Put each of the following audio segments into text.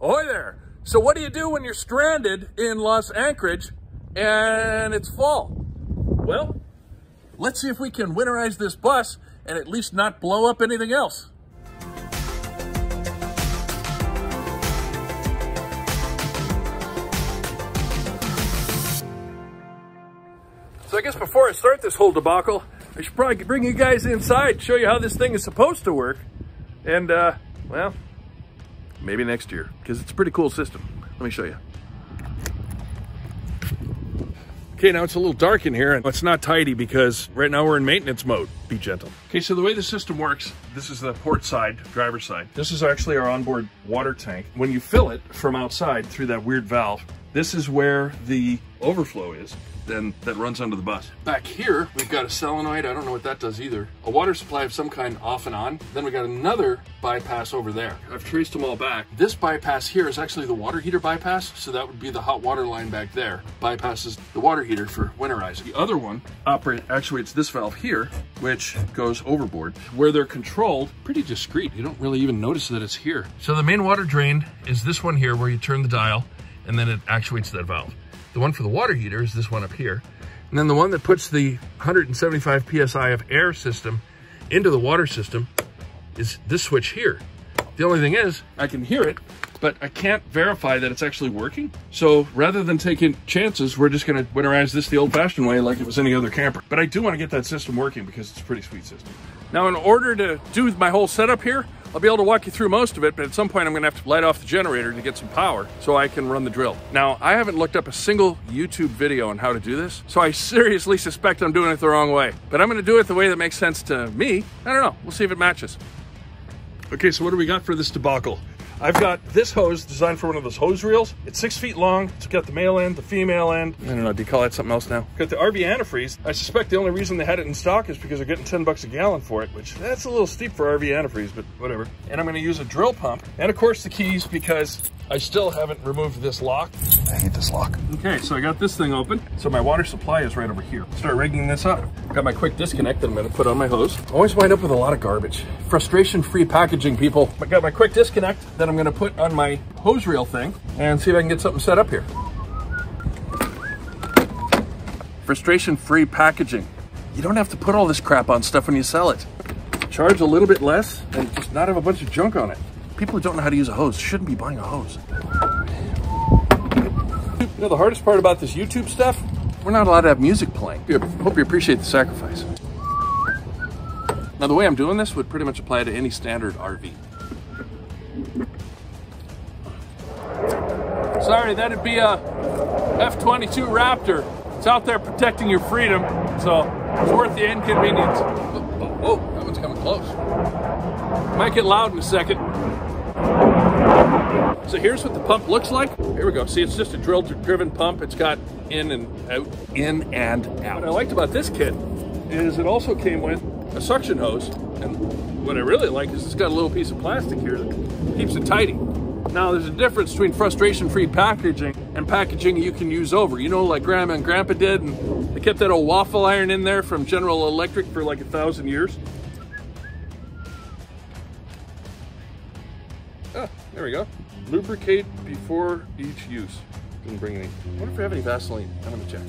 Ahoy there. So what do you do when you're stranded in Los Anchorage and it's fall? Well, let's see if we can winterize this bus and at least not blow up anything else. So I guess before I start this whole debacle, I should probably bring you guys inside, show you how this thing is supposed to work. And, uh, well, maybe next year, because it's a pretty cool system. Let me show you. Okay, now it's a little dark in here and it's not tidy because right now we're in maintenance mode. Be gentle. Okay, so the way the system works, this is the port side, driver's side. This is actually our onboard water tank. When you fill it from outside through that weird valve, this is where the overflow is then that runs under the bus. Back here, we've got a solenoid. I don't know what that does either. A water supply of some kind off and on. Then we got another bypass over there. I've traced them all back. This bypass here is actually the water heater bypass. So that would be the hot water line back there. Bypasses the water heater for winterizing. The other one operate actuates this valve here, which goes overboard. Where they're controlled, pretty discreet. You don't really even notice that it's here. So the main water drain is this one here where you turn the dial and then it actuates that valve. The one for the water heater is this one up here. And then the one that puts the 175 PSI of air system into the water system is this switch here. The only thing is I can hear it, but I can't verify that it's actually working. So rather than taking chances, we're just gonna winterize this the old fashioned way like it was any other camper. But I do wanna get that system working because it's a pretty sweet system. Now in order to do my whole setup here, I'll be able to walk you through most of it, but at some point I'm gonna have to light off the generator to get some power so I can run the drill. Now, I haven't looked up a single YouTube video on how to do this, so I seriously suspect I'm doing it the wrong way. But I'm gonna do it the way that makes sense to me. I don't know, we'll see if it matches. Okay, so what do we got for this debacle? I've got this hose designed for one of those hose reels. It's six feet long. It's got the male end, the female end. I don't know, do you call that something else now? Got the RV antifreeze. I suspect the only reason they had it in stock is because they're getting 10 bucks a gallon for it, which that's a little steep for RV antifreeze, but whatever. And I'm gonna use a drill pump. And of course the keys because I still haven't removed this lock. I hate this lock. Okay, so I got this thing open. So my water supply is right over here. Start rigging this up. Got my quick disconnect that I'm gonna put on my hose. Always wind up with a lot of garbage. Frustration-free packaging, people. I got my quick disconnect that I'm gonna put on my hose reel thing and see if I can get something set up here. Frustration-free packaging. You don't have to put all this crap on stuff when you sell it. Charge a little bit less and just not have a bunch of junk on it. People who don't know how to use a hose shouldn't be buying a hose. You know, the hardest part about this YouTube stuff, we're not allowed to have music playing. I hope you appreciate the sacrifice. Now, the way I'm doing this would pretty much apply to any standard RV. Sorry, that'd be a F-22 Raptor. It's out there protecting your freedom, so it's worth the inconvenience. Oh, oh, oh that one's coming close. Might get loud in a second. So here's what the pump looks like. Here we go. See, it's just a drill driven pump. It's got in and out, in and out. What I liked about this kit is it also came with a suction hose. And what I really like is it's got a little piece of plastic here that keeps it tidy. Now, there's a difference between frustration-free packaging and packaging you can use over. You know, like Grandma and Grandpa did, and they kept that old waffle iron in there from General Electric for like a thousand years. Oh, there we go. Lubricate before each use. Didn't bring any. I wonder if we have any Vaseline. I'm gonna check.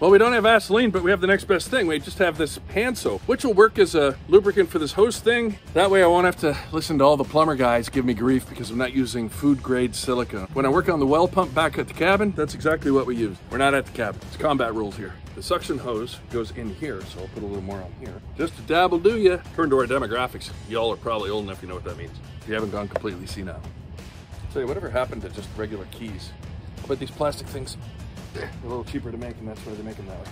Well, we don't have Vaseline, but we have the next best thing. We just have this hand soap, which will work as a lubricant for this hose thing. That way I won't have to listen to all the plumber guys give me grief because I'm not using food grade silicone. When I work on the well pump back at the cabin, that's exactly what we use. We're not at the cabin. It's combat rules here. The suction hose goes in here, so I'll put a little more on here. Just to dabble do ya. Turn to our demographics. Y'all are probably old enough you know what that means. If you haven't gone completely senile. Tell you, whatever happened to just regular keys? But these plastic things, they're a little cheaper to make and that's why they make them that way.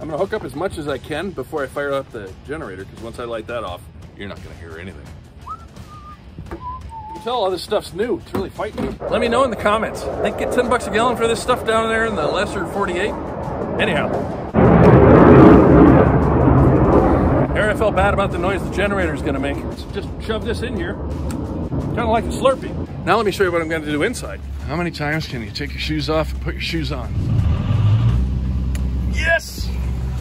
I'm gonna hook up as much as I can before I fire up the generator because once I light that off, you're not gonna hear anything. You can tell all this stuff's new. It's really fighting me. Let me know in the comments. Think get 10 bucks a gallon for this stuff down there in the lesser 48? Anyhow. I felt bad about the noise the generator's gonna make. Let's just shove this in here. Kind of like a Slurpee. Now let me show you what I'm gonna do inside. How many times can you take your shoes off and put your shoes on? Yes!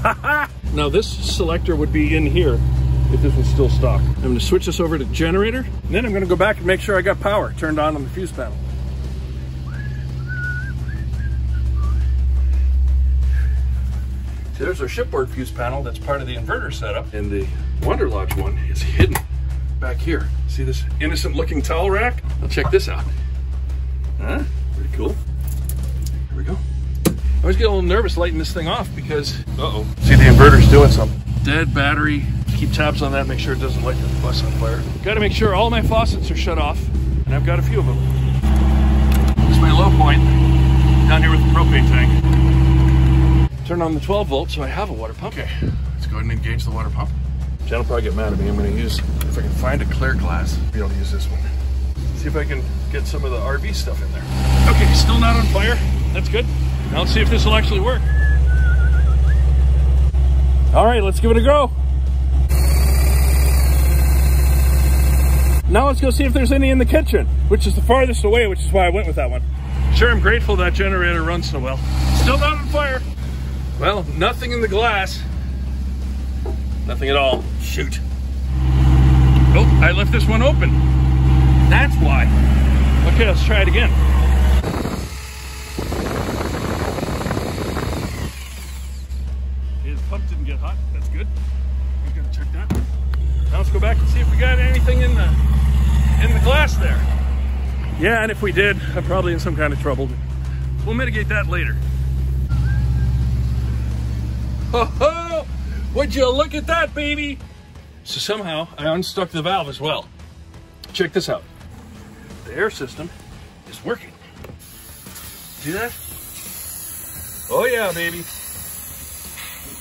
now this selector would be in here if this was still stock. I'm gonna switch this over to generator, and then I'm gonna go back and make sure I got power turned on on the fuse panel. So there's our shipboard fuse panel that's part of the inverter setup, and the Wanderlodge one is hidden back here. See this innocent looking towel rack? Now check this out. Huh? Pretty cool. Here we go. I always get a little nervous lighting this thing off because, uh-oh. See, the inverter's doing something. Dead battery. Keep tabs on that, make sure it doesn't light the bus on fire. Gotta make sure all my faucets are shut off, and I've got a few of them. This is my low point, down here with the propane tank. Turn on the 12 volt so I have a water pump. Okay, let's go ahead and engage the water pump. Jen will probably get mad at me. I'm gonna use, if I can find a clear glass, be able to use this one. See if I can get some of the RV stuff in there. Okay, still not on fire. That's good. Now let's see if this will actually work. All right, let's give it a go. Now let's go see if there's any in the kitchen, which is the farthest away, which is why I went with that one. Sure, I'm grateful that generator runs so well. Still not on fire. Well, nothing in the glass. Nothing at all. Shoot. Oh, I left this one open. That's why. Okay, let's try it again. That's good. I'm gonna check that. Now let's go back and see if we got anything in the in the glass there. Yeah, and if we did, I'm probably in some kind of trouble. We'll mitigate that later. Ho ho! Would you look at that, baby? So somehow I unstuck the valve as well. Check this out. The air system is working. See that? Oh yeah, baby.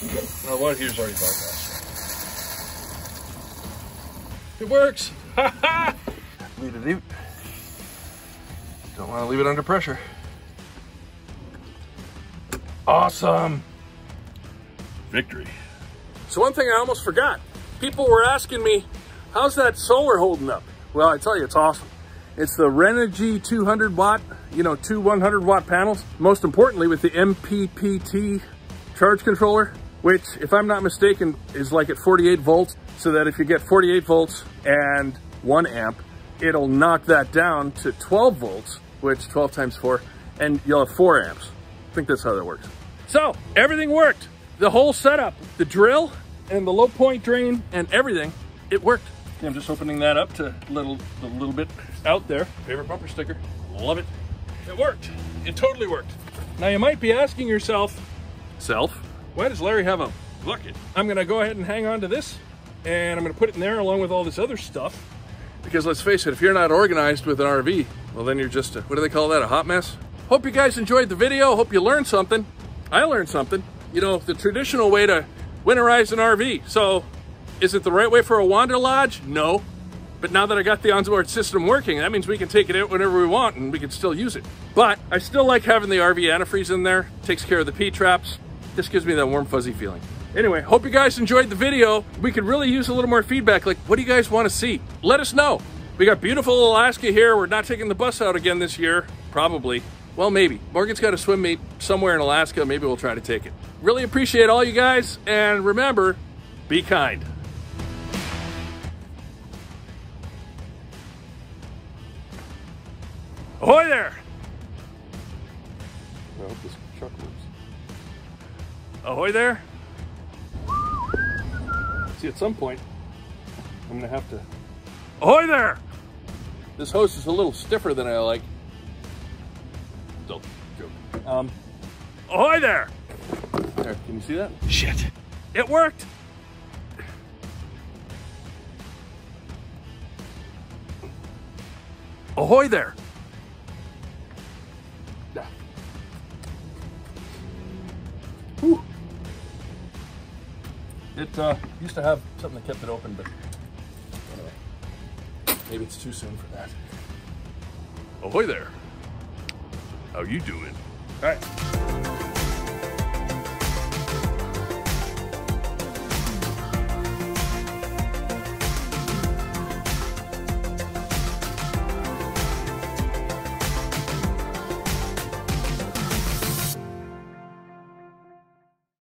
Now what here's already bypassed. It works. Ha ha! Leave it out. Don't want to leave it under pressure. Awesome. Victory. So one thing I almost forgot. People were asking me, how's that solar holding up? Well, I tell you, it's awesome. It's the Renogy 200 watt, you know, two 100 watt panels. Most importantly, with the MPPT charge controller, which if I'm not mistaken, is like at 48 volts. So that if you get 48 volts and one amp, it'll knock that down to 12 volts, which 12 times four, and you'll have four amps. I think that's how that works. So everything worked. The whole setup, the drill and the low point drain and everything, it worked. I'm just opening that up to a little, a little bit out there. Favorite bumper sticker, love it. It worked, it totally worked. Now you might be asking yourself, self, why does Larry have a bucket? I'm gonna go ahead and hang on to this and I'm gonna put it in there along with all this other stuff. Because let's face it, if you're not organized with an RV, well then you're just, a, what do they call that, a hot mess? Hope you guys enjoyed the video. Hope you learned something. I learned something. You know, the traditional way to winterize an RV. So is it the right way for a Wander Lodge? No. But now that I got the onboard system working, that means we can take it out whenever we want and we can still use it. But I still like having the RV antifreeze in there. Takes care of the P-traps. This gives me that warm, fuzzy feeling. Anyway, hope you guys enjoyed the video. We could really use a little more feedback. Like, what do you guys want to see? Let us know. We got beautiful Alaska here. We're not taking the bus out again this year. Probably. Well, maybe. Morgan's got a swim meet somewhere in Alaska. Maybe we'll try to take it. Really appreciate all you guys. And remember, be kind. Ahoy there! I hope this truck works. Ahoy there! See, at some point, I'm gonna have to... Ahoy there! This hose is a little stiffer than I like. Don't joke. Um, ahoy there! There, can you see that? Shit. It worked! Ahoy there! It uh, used to have something that kept it open, but anyway, maybe it's too soon for that. Ahoy there! How you doing? All right.